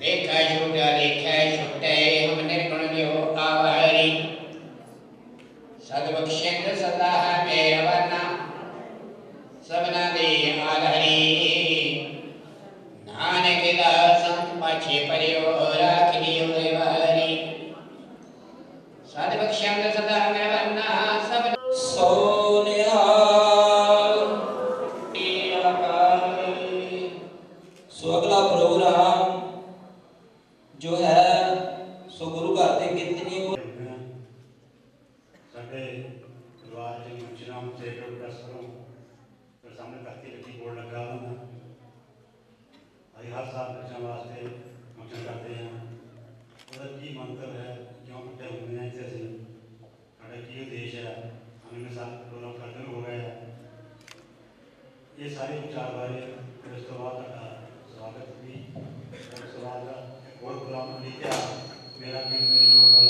မေခာယုတာလေးခံ ਜੋ ਹੈ ਸੋ ਗੁਰੂ ਘਰ ਦੇ ਕੀਰਤਨੀ ਸਾਡੇ ਪਰਿਵਾਰ ਦੇ ਵਿੱਚ ਨਾਮ ਤੇ ਪ੍ਰੋਗਰਾਮ ਕਰੋ ਫਿਰ ਸਾਹਮਣੇ ਕਰਤੀ ਲੱਗੀ ਬੋਰਡ ਲੱਗਾ ਹੁੰਦਾ ਅਸੀਂ ਹਰ ਸਾਲ ਬੱਚਿਆਂ ਵਾਸਤੇ ਫੰਕਸ਼ਨ ਕਰਦੇ ਹਾਂ ਉਹਦਾ ਕੀ ਮੰਤਵ ਹੈ ਕਿਉਂ ਇਕੱਠੇ ਹੁੰਦੇ ਹਾਂ ਇੱਥੇ ਅਸੀਂ ਸਾਡਾ ਕੀ ਉਦੇਸ਼ ਹੈ ਅਗਲੇ ਸਾਲ ਪ੍ਰੋਗਰਾਮ ਕਰਦੇ ਹੋ ਗਏ ਹੈ ਇਹ ਸਾਰੇ ਵਿਚਾਰ ਬਾਰੇ ਫਿਰ program Indonesia, bela diri global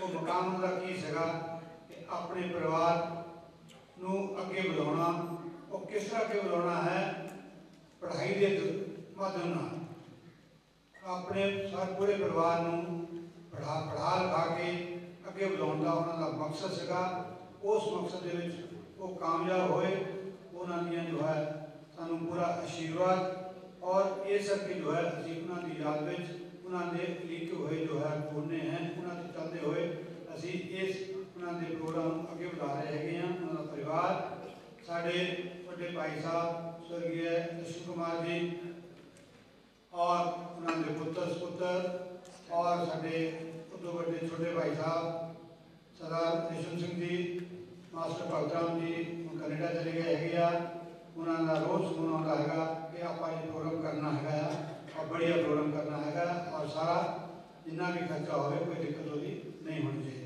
ਉਹ ਮੁਕਾਮ ਦਾ ਕੀ ਸੀਗਾ? ਕਿ ਆਪਣੇ ਪਰਿਵਾਰ ਨੂੰ ਅੱਗੇ ਵਧਾਉਣਾ। ਉਹ ਕਿਸ ਤਰ੍ਹਾਂ ਅੱਗੇ ਵਧਾਉਣਾ ਹੈ? ਪੜ੍ਹਾਈ ਦੇ ਮਾਧਿਅਮ ਨਾਲ। ਆਪਣੇ ਸਾਰੇ ਪੂਰੇ ਪਰਿਵਾਰ ਨੂੰ ਪੜ੍ਹਾ ਪੜ੍ਹਾ ਲਿਖਾ ਕੇ ਅੱਗੇ ਵਧਾਉਣ ਦਾ ਉਹਨਾਂ ਦਾ ਮਕਸਦ ਸੀਗਾ। ਉਸ ਮਕਸਦ ਦੇ ਵਿੱਚ ਉਹ ਕਾਮਯਾਬ ਹੋਏ। ਉਹਨਾਂ ਦੀਆਂ ਜੋ ਹੈ ਸਾਨੂੰ ਪੂਰਾ ਆਸ਼ੀਰਵਾਦ ਔਰ ਇਹ ਸਭ ਕੀ ਜੋ ਹੈ ਅਸੀਂ ਉਹਨਾਂ ਦੀ ਯਾਦ ਵਿੱਚ ਉਹਨਾਂ ਦੇ ਲਿਖੇ ਹੋਏ ਜੋ ਹੈ ਕੋਨੇ ਹੈ ਉਹਨਾਂ ਦੇ ਇਸ ਉਹਨਾਂ ਦੇ ਪ੍ਰੋਗਰਾਮ ਨੂੰ ਅੱਗੇ ਵਧਾ ਰਹੇ ਹੈਗੇ ਆ ਉਹਨਾਂ ਦਾ ਪਰਿਵਾਰ, ਸਾਡੇ ਵੱਡੇ ਭਾਈ ਸਾਹਿਬ ਸਵਰਗੀ ਦਸ਼ੂ ਕੁਮਾਰ ਜੀ ਔਰ ਉਹਨਾਂ ਦੇ ਪੁੱਤਰ, ਸੁਪੁੱਤਰ ਔਰ ਸਾਡੇ ਉਦੋਂ ਵੱਡੇ ਛੋਟੇ ਭਾਈ ਸਾਹਿਬ, ਸਰਦਾਰ ਕ੍ਰਿਸ਼ਨ ਸਿੰਘ ਜੀ, ਮਾਸਟਰ ਭਗਤਰਾਮ ਜੀ ਕੈਨੇਡਾ ਚਲੇ ਗਏ ਹੈਗੇ ਆ। ਉਹਨਾਂ ਦਾ ਰੋਜ਼ ਫੋਨ ਆਉਂਦਾ ਹੈਗਾ ਕਿ ਆਪਾਂ ਇਹ ਪ੍ਰੋਗਰਾਮ ਕਰਨਾ ਹੈਗਾ ਆ ਔਰ ਬੜੀਆ ਪ੍ਰੋਗਰਾਮ ਕਰਨਾ ਹੈਗਾ ਔਰ ਸਾਰਾ ਜਿੰਨਾ ਵੀ ਖਰਚਾ ਹੋਵੇ, ਕੋਈ ਦਿੱਕਤ ਉਹਦੀ ਨਹੀਂ ਹੋਣੀ ਚਾਹੀਦੀ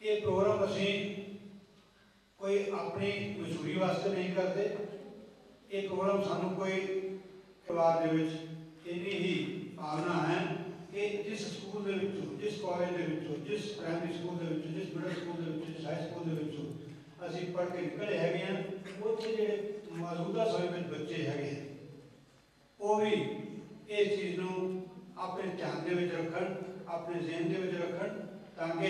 ਇਹ ਪ੍ਰੋਗਰਾਮ ਅਸੀਂ ਕੋਈ ਆਪਣੀ ਮਸ਼ਹੂਰੀ ਵਾਸਤੇ ਨਹੀਂ ਕਰਦੇ। ਇਹ ਪ੍ਰੋਗਰਾਮ ਸਾਨੂੰ ਕੋਈ ਪਰਿਵਾਰ ਦੇ ਵਿੱਚ ਇੰਨੀ ਹੀ ਭਾਵਨਾ ਹੈ ਕਿ ਜਿਸ ਸਕੂਲ ਦੇ ਵਿੱਚੋਂ ਜਿਸ ਕਾਲਜ ਦੇ ਵਿੱਚੋਂ ਜਿਸ ਪ੍ਰਾਇਮਰੀ ਸਕੂਲ ਦੇ ਵਿੱਚੋਂ ਜਿਸ ਮਿਡਲ ਸਕੂਲ ਦੇ ਵਿੱਚੋਂ ਜਿਸ ਹਾਈ ਸਕੂਲ ਦੇ ਵਿੱਚੋਂ ਅਸੀਂ ਪੜ੍ਹ ਕੇ ਨਿਕਲੇ ਹੈਗੇ ਹਾਂ। ਉੱਥੇ ਜਿਹੜੇ ਮੌਜੂਦਾ ਸਮੇਂ ਵਿੱਚ ਬੱਚੇ ਹੈਗੇ ਉਹ ਵੀ ਇਸ ਚੀਜ਼ ਨੂੰ ਆਪਣੇ ਧਿਆਨ ਦੇ ਵਿੱਚ ਰੱਖਣ, ਆਪਣੇ ਜ਼ਿਹਨ ਦੇ ਵਿੱਚ ਰੱਖਣ ਤਾਂ ਕਿ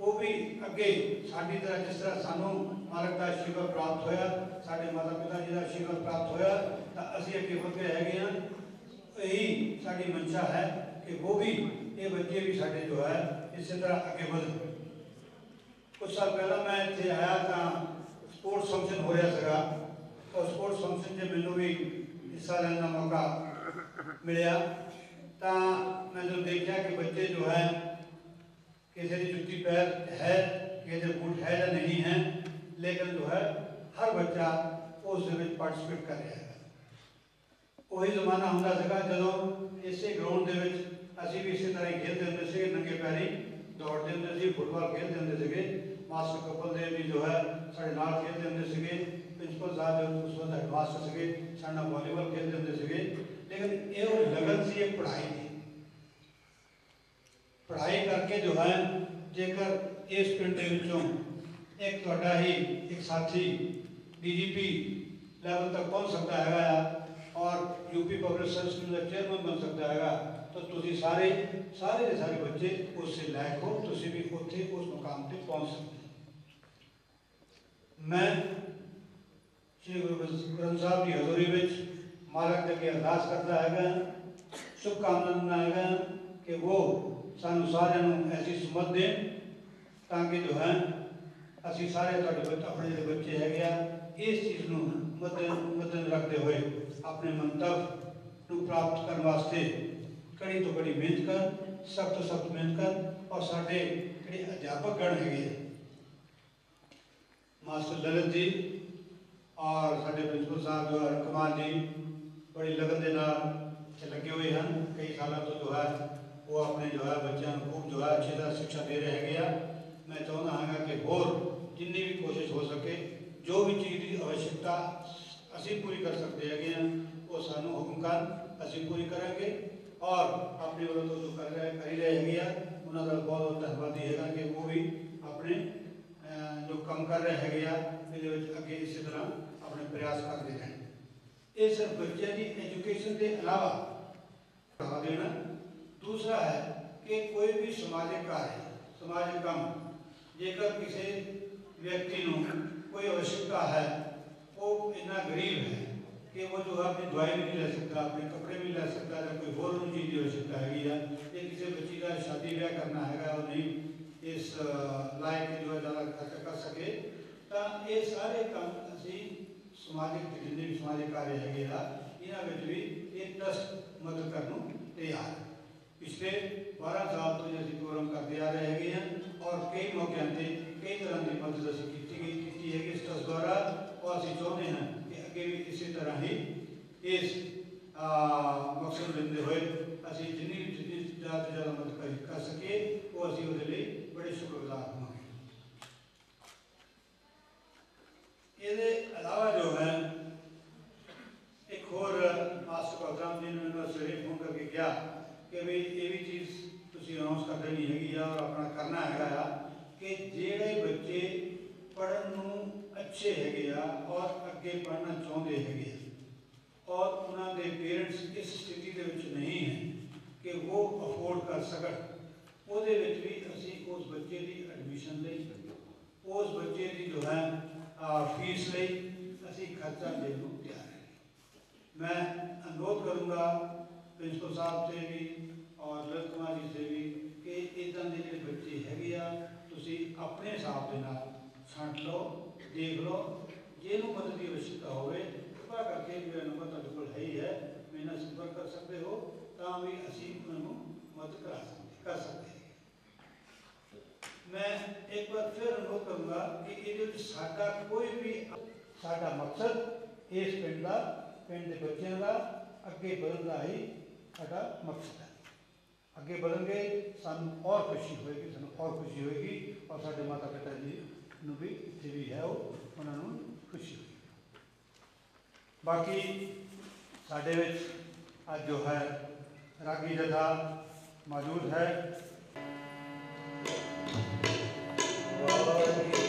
ਉਹ ਵੀ ਅੱਗੇ ਸਾਡੀ ਤਰ੍ਹਾਂ ਜਿਸ ਤਰ੍ਹਾਂ ਸਾਨੂੰ ਮਾਲਕ ਦਾ ਆਸ਼ੀਰਵਾਦ ਪ੍ਰਾਪਤ ਹੋਇਆ, ਸਾਡੇ ਮਾਤਾ ਪਿਤਾ ਜੀ ਦਾ ਆਸ਼ੀਰਵਾਦ ਪ੍ਰਾਪਤ ਹੋਇਆ, ਤਾਂ ਅਸੀਂ ਅੱਗੇ ਵਧਦੇ ਹੈਗੇ ਹਾਂ। ਇਹੀ ਸਾਡੀ ਮਨਸ਼ਾ ਹੈ ਕਿ ਉਹ ਵੀ, ਇਹ ਬੱਚੇ ਵੀ ਸਾਡੇ ਜੋ ਹੈ, ਇਸੇ ਤਰ੍ਹਾਂ ਅੱਗੇ ਵਧਣ। ਕੁਝ ਸਾਲ ਪਹਿਲਾਂ ਮੈਂ ਇੱਥੇ ਆਇਆ ਤਾਂ ਸਪੋਰਟਸ ਫੰਕਸ਼ਨ ਹੋ ਰਿਹਾ ਸੀਗਾ। ਉਹ ਸਪੋਰਟਸ ਫੰਕਸ਼ਨ 'ਚ ਮੈਨੂੰ ਵੀ ਹਿੱਸਾ ਲੈਣ ਦਾ ਮੌਕਾ ਮਿਲਿਆ। ਤਾਂ ਮੈਂ ਜਦੋਂ ਦੇਖਿਆ ਕਿ ਬੱਚੇ ਜੋ ਹੈ ਕਿਸੇ ਦੀ ਜੁੱਤੀ ਪੈਰ ਹੈ ਕਿਸੇ ਦੇ ਬੂਟ ਹੈ ਜਾਂ ਨਹੀਂ ਹੈ ਲੇਕਿਨ ਜੋ ਹੈ ਹਰ ਬੱਚਾ ਉਸ ਦੇ ਵਿੱਚ ਪਾਰਟਿਸਿਪੇਟ ਕਰ ਰਿਹਾ ਹੈ ਉਹੀ ਜ਼ਮਾਨਾ ਹੁੰਦਾ ਸੀਗਾ ਜਦੋਂ ਇਸੇ ਗਰਾਊਂਡ ਦੇ ਵਿੱਚ ਅਸੀਂ ਵੀ ਇਸੇ ਤਰ੍ਹਾਂ ਹੀ ਖੇਡਦੇ ਹੁੰਦੇ ਸੀਗੇ ਨੰਗੇ ਪੈਰੀ ਦੌੜਦੇ ਹੁੰਦੇ ਸੀ ਫੁੱਟਬਾਲ ਖੇਡਦੇ ਹੁੰਦੇ ਸੀਗੇ ਮਾਸਟਰ ਕਪਲ ਦੇ ਵੀ ਜੋ ਹੈ ਸਾਡੇ ਨਾਲ ਖੇਡਦੇ ਹੁੰਦੇ ਸੀਗੇ ਪ੍ਰਿੰਸੀਪਲ ਸਾਹਿਬ ਦੇ ਉਸ ਵਕਤ ਹੈਡਮਾਸਟਰ ਸੀਗੇ ਸਾਡੇ ਨਾਲ ਵਾਲੀਬਾਲ ਖੇਡਦੇ ਹੁੰਦੇ ਸੀਗੇ ਲੇਕਿਨ ਇਹ ਉਹ ਲਗਨ ਸੀ ਇਹ ਪੜ੍ਹਾਈ ਦੀ ਪੜ੍ਹਾਈ ਕਰਕੇ ਜੋ ਹੈ ਜੇਕਰ ਇਸ ਪਿੰਡ ਦੇ ਵਿੱਚੋਂ ਇੱਕ ਤੁਹਾਡਾ ਹੀ ਇੱਕ ਸਾਥੀ ਡੀਜੀਪੀ ਲੈਵਲ ਤੱਕ ਪਹੁੰਚ ਸਕਦਾ ਹੈਗਾ ਆ ਔਰ ਯੂਪੀ ਪਬਲਿਕ ਸਰਵਿਸ ਦਾ ਚੇਅਰਮੈਨ ਬਣ ਸਕਦਾ ਹੈਗਾ ਤਾਂ ਤੁਸੀਂ ਸਾਰੇ ਸਾਰੇ ਦੇ ਸਾਰੇ ਬੱਚੇ ਉਸ ਦੇ ਲਾਇਕ ਹੋ ਤੁਸੀਂ ਵੀ ਉੱਥੇ ਉਸ ਮੁਕਾਮ ਤੇ ਪਹੁੰਚ ਸਕਦੇ ਹੋ ਮੈਂ ਸ਼੍ਰੀ ਗੁਰੂ ਗ੍ਰੰਥ ਸਾਹਿਬ ਦੀ ਹਜ਼ੂਰੀ ਵਿੱਚ ਮਾਲਕ ਦੇ ਅੱਗੇ ਅਰਦਾਸ ਕਰਦਾ ਹੈਗਾ ਸ਼ੁਭ ਕਾਮਨਾ ਦਿੰਦਾ ਹੈਗਾ ਕਿ ਉਹ ਸਾਨੂੰ ਸਾਰਿਆਂ ਨੂੰ ਐਸੀ ਸਮਝ ਦੇਣ ਤਾਂ ਕਿ ਜੋ ਹੈ, ਅਸੀਂ ਸਾਰੇ ਤੁਹਾਡੇ ਬੱਚੇ, ਆਪਣੇ ਜਿਹੜੇ ਬੱਚੇ ਹੈਗੇ ਆ, ਇਸ ਚੀਜ਼ ਨੂੰ ਮੱਦੇ ਮੱਦੇ ਰੱਖਦੇ ਹੋਏ ਆਪਣੇ ਮੰਤਵ ਨੂੰ ਪ੍ਰਾਪਤ ਕਰਨ ਵਾਸਤੇ ਕੜੀ ਤੋਂ ਕੜੀ ਮਿਹਨਤ ਕਰ, ਸਖਤ ਤੋਂ ਸਖਤ ਮਿਹਨਤ ਕਰ ਔਰ ਸਾਡੇ ਜਿਹੜੇ ਅਧਿਆਪਕ ਗਣ ਹੈਗੇ ਆ, ਮਾਸਟਰ ਲਲਿਤ ਜੀ ਔਰ ਸਾਡੇ ਪ੍ਰਿੰਸੀਪਲ ਸਾਹਿਬ ਜੋ ਹੈ ਕਮਾਲ ਜੀ ਬੜੀ ਲਗਨ ਦੇ ਨਾਲ ਲੱਗੇ ਹੋਏ ਹਨ, ਕਈ ਸਾਲਾਂ ਤੋਂ ਜੋ ਹੈ वो अपने जो है बच्चों को खूब जो है अच्छी तरह शिक्षा दे रहे हैं मैं चाहता हाँ कि होर जिनी भी कोशिश हो सके, जो भी चीज़ की आवश्यकता असं पूरी कर सकते हैं वो सानू हुक्म कर असं पूरी करेंगे और अपने वालों तो जो कर रहे कर रहे हैं उन्होंने तो बहुत बहुत धनवादी है कि वो भी अपने जो काम कर रहे हैं ये अगे इस तरह अपने प्रयास करते रहें। ये बच्चे की एजुकेशन के अलावा देना। दूसरा है कि कोई भी समाजिक कार्य समाजिक काम जेकर किसी व्यक्ति ਨੂੰ कोई आवश्यकता है वो इतना गरीब है कि वो जो है अपनी दवाई भी नहीं ले सकता अपने कपड़े भी ले सकता या कोई और उन चीज़ की आवश्यकता हैगी है ये किसी बच्ची का शादी ब्याह करना हैगा और नहीं इस अ, लायक जो है ज़्यादा खर्च कर सके ਤਾਂ ਇਹ ਸਾਰੇ ਕੰਮ ਅਸੀਂ ਸਮਾਜਿਕ ਤੇ ਜਿੰਨੇ ਵੀ ਸਮਾਜਿਕ ਕਾਰਜ ਹੈਗੇ ਆ ਇਹਨਾਂ ਵਿੱਚ ਵੀ ਇਹ ਟਰਸਟ ਮਦਦ ਕਰਨ ਨੂੰ ਤਿਆਰ ਹੈ। ਪਿਛਲੇ 12 ਸਾਲ ਤੋਂ ਅਸੀਂ ਪ੍ਰੋਗਰਾਮ ਕਰਦੇ ਆ ਰਹੇ ਹੈਗੇ ਆ ਔਰ ਕਈ ਮੌਕਿਆਂ ਤੇ ਕਈ ਤਰ੍ਹਾਂ ਦੀ ਮਦਦ ਅਸੀਂ ਕੀਤੀ ਗਈ ਕੀਤੀ ਹੈਗੀ ਇਸ ਟਰਸਟ ਦੁਆਰਾ ਔਰ ਅਸੀਂ ਚਾਹੁੰਦੇ ਹਾਂ ਕਿ ਅੱਗੇ ਵੀ ਇਸੇ ਤਰ੍ਹਾਂ ਹੀ ਇਸ ਆ ਮਕਸਦ ਲੈਂਦੇ ਹੋਏ ਅਸੀਂ ਜਿੰਨੀ ਵੀ ਜਿੰਨੀ ਜ਼ਿਆਦਾ ਤੋਂ ਜ਼ਿਆਦਾ ਮਦਦ ਕਰ- ਕਰ ਸਕੀਏ ਉਹ ਅਸੀਂ ਉਹਦੇ ਲਈ ਬੜੇ ਸ਼ੁਕਰਗੁਜ਼ਾਰ ਹੋਵਾਂਗੇ ਇਹਦੇ ਇਲਾਵਾ ਜੋ ਹੈ ਇੱਕ ਹੋਰ ਮਾਸਟਰ ਪ੍ਰੋਗਰਾਮ ਜੀ ਨੇ ਮੈਨੂੰ ਸਵੇਰੇ ਫੋਨ ਕਰਕੇ ਕਿਹਾ ਕਿ ਵੀ ਇਹ ਵੀ ਚੀਜ਼ ਤੁਸੀਂ ਅਨਾਉਂਸ ਕਰ ਦੇਣੀ ਹੈਗੀ ਆ ਔਰ ਆਪਣਾ ਕਰਨਾ ਹੈਗਾ ਆ ਕਿ ਜਿਹੜੇ ਬੱਚੇ ਪੜਨ ਨੂੰ ਅੱਛੇ ਹੈਗੇ ਆ ਔਰ ਅੱਗੇ ਪੜਨਾ ਚਾਹੁੰਦੇ ਹੈਗੇ ਆ ਔਰ ਉਹਨਾਂ ਦੇ ਪੇਰੈਂਟਸ ਇਸ ਸਥਿਤੀ ਦੇ ਵਿੱਚ ਨਹੀਂ ਹੈ ਕਿ ਉਹ ਅਫੋਰਡ ਕਰ ਸਕਣ, ਉਹਦੇ ਵਿੱਚ ਵੀ ਅਸੀਂ ਉਸ ਬੱਚੇ ਦੀ ਐਡਮਿਸ਼ਨ ਲਈ, ਉਸ ਬੱਚੇ ਦੀ ਜੋ ਹੈ ਫੀਸ ਲਈ ਅਸੀਂ ਖਰਚਾ ਦੇਣ ਨੂੰ ਤਿਆਰ ਹਾਂ। ਮੈਂ ਅਨੁਰੋਧ ਕਰੂੰਗਾ ਪ੍ਰਿੰਸੀਪਲ ਸਾਹਿਬ ਤੇ ਵੀ ਔਰ ਲਲਿਤ ਕੁਮਾਰ ਜੀ ਤੇ ਵੀ ਕਿ ਇਦਾਂ ਦੇ ਜਿਹੜੇ ਬੱਚੇ ਹੈਗੇ ਆ ਤੁਸੀਂ ਆਪਣੇ ਹਿਸਾਬ ਦੇ ਨਾਲ ਛੱਡ ਲਓ ਦੇਖ ਲਓ ਜਿਹਨੂੰ ਮਦਦ ਦੀ ਅਵਸ਼ਕਤਾ ਹੋਵੇ ਕਿਰਪਾ ਕਰਕੇ ਮੇਰਾ ਨੰਬਰ ਤੁਹਾਡੇ ਕੋਲ ਹੈ ਹੀ ਹੈ ਮੇਰੇ ਨਾਲ ਸੰਪਰਕ ਕਰ ਸਕਦੇ ਹੋ ਤਾਂ ਵੀ ਅਸੀਂ ਉਹਨਾਂ ਨੂੰ ਮਦਦ ਕਰਾ ਸਕਦੇ ਕਰ ਸਕਦੇ ਮੈਂ ਇੱਕ ਵਾਰ ਫਿਰ ਅਨੁਰੋਧ ਕਰੂੰਗਾ ਕਿ ਇਹਦੇ ਵਿੱਚ ਸਾਡਾ ਕੋਈ ਵੀ ਸਾਡਾ ਮਕਸਦ ਇਸ ਪਿੰਡ ਦਾ ਪਿੰਡ ਦੇ ਬੱਚਿਆਂ ਦਾ ਅੱਗੇ ਵਧਣ ਦਾ ਹੀ ਸਾਡਾ ਮਕਸਦ ਹੈ ਅੱਗੇ ਵਧਣਗੇ ਸਾਨੂੰ ਔਰ ਖੁਸ਼ੀ ਹੋਏਗੀ ਸਾਨੂੰ ਔਰ ਖੁਸ਼ੀ ਹੋਏਗੀ ਔਰ ਸਾਡੇ ਮਾਤਾ ਪਿਤਾ ਜੀ ਨੂੰ ਵੀ ਇੱਥੇ ਵੀ ਹੈ ਉਹ ਉਹਨਾਂ ਨੂੰ ਖੁਸ਼ੀ ਹੋਏਗੀ ਬਾਕੀ ਸਾਡੇ ਵਿੱਚ ਅੱਜ ਜੋ ਹੈ ਰਾਗੀ ਜਥਾ ਮੌਜੂਦ ਹੈ Hare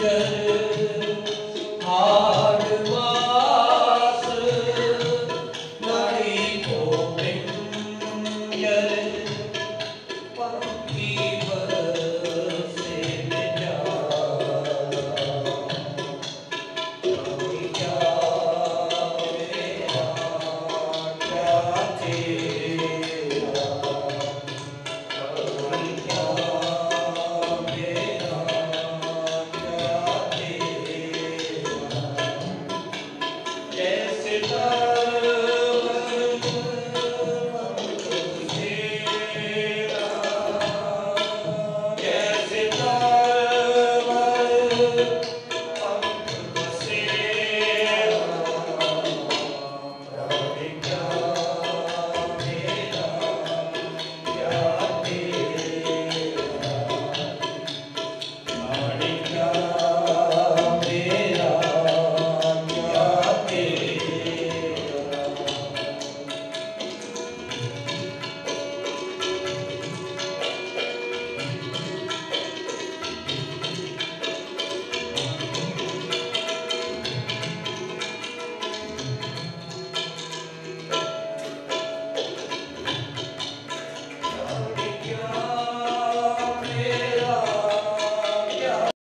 Yeah.